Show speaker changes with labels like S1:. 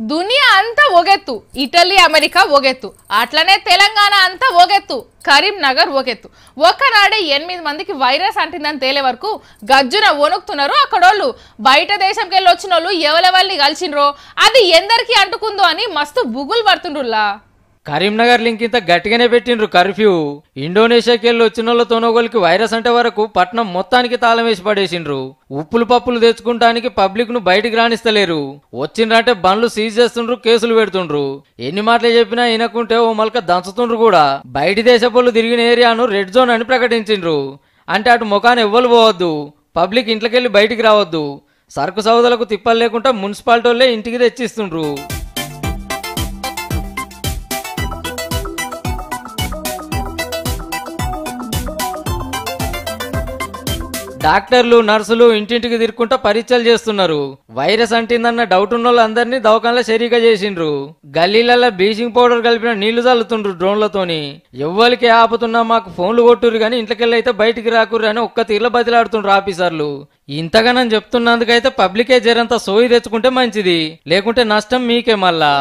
S1: దునియా అంతా ఒగెత్తు. Italy America ఒగెత్తు. అట్లనే తెలంగాణ అంతా ఒగెత్తు. కరీంనగర్ ఒగెత్తు. ఒక్కనాడే ఎనిమిది మందికి వైరస్ అంటిందని తేలే వరకు గజ్జున వణుకుతున్నారు అక్కడోళ్ళు. బయట దేశంకి వెళ్ళి వచ్చిన వాళ్ళు ఎవరెవరిని కలిసిండ్రో? అది ఎందరికీ అంటుకుందో అని మస్తు బుగులు పడుతుండ్రులా
S2: కరీంనగర్ లింక్ ఇంత గట్టిగానే పెట్టిండ్రు కర్ఫ్యూ. ఇండోనేషియాకి వెళ్ళి వచ్చిన వాళ్ళ తోనోగోలికి వైరస్ అంటే వరకు పట్నం మొత్తానికి తాళం వేసి పడేసిండ్రు. ఉప్పులు పప్పులు తెచ్చుకుంటానికి పబ్లిక్ను బయటికి రాణిస్తలేరు వచ్చిండ్రంటే బండ్లు సీజ్ చేస్తుండ్రు కేసులు పెడుతుండ్రు. ఎన్ని మాటలు చెప్పినా వినకుంటే ఓ మలక దంచుతుండ్రు కూడా. బయటి దేశపోళ్ళు తిరిగిన ఏరియాను రెడ్ జోన్ అని ప్రకటించిండ్రు. అంటే అటు ముఖాన్ని ఎవ్వరు పోవద్దు. పబ్లిక్ ఇంట్లోకెళ్ళి బయటికి రావద్దు. సరుకు సౌదలకు తిప్పలు లేకుండా మున్సిపాలిటీ వాళ్ళే ఇంటికి తెచ్చిస్తుండ్రు. డాక్టర్లు నర్సులు ఇంటింటికి తిరుక్కుంటా పరీక్షలు చేస్తున్నారు. వైరస్ అంటిందన్న డౌట్ ఉన్న వాళ్ళందరినీ దవకాన్లో షరీగా చేసిండ్రు. గల్లీలలో బ్లీచింగ్ పౌడర్ కలిపిన నీళ్ళు చల్లుతుండ్రు డ్రోన్లతోని. ఎవ్వరికి ఆపుతున్నా మాకు ఫోన్లు కొట్టుర్రు కానీ ఇంట్లోకెళ్ళి అయితే బయటికి రాకుర్రు అని ఒక్క తీర్ల బతిలాడుతుండ్రు ఆఫీసర్లు. ఇంతగానని చెప్తున్నందుకైతే పబ్లికే జరంతా సోయి తెచ్చుకుంటే మంచిది. లేకుంటే నష్టం మీకే మళ్ళా.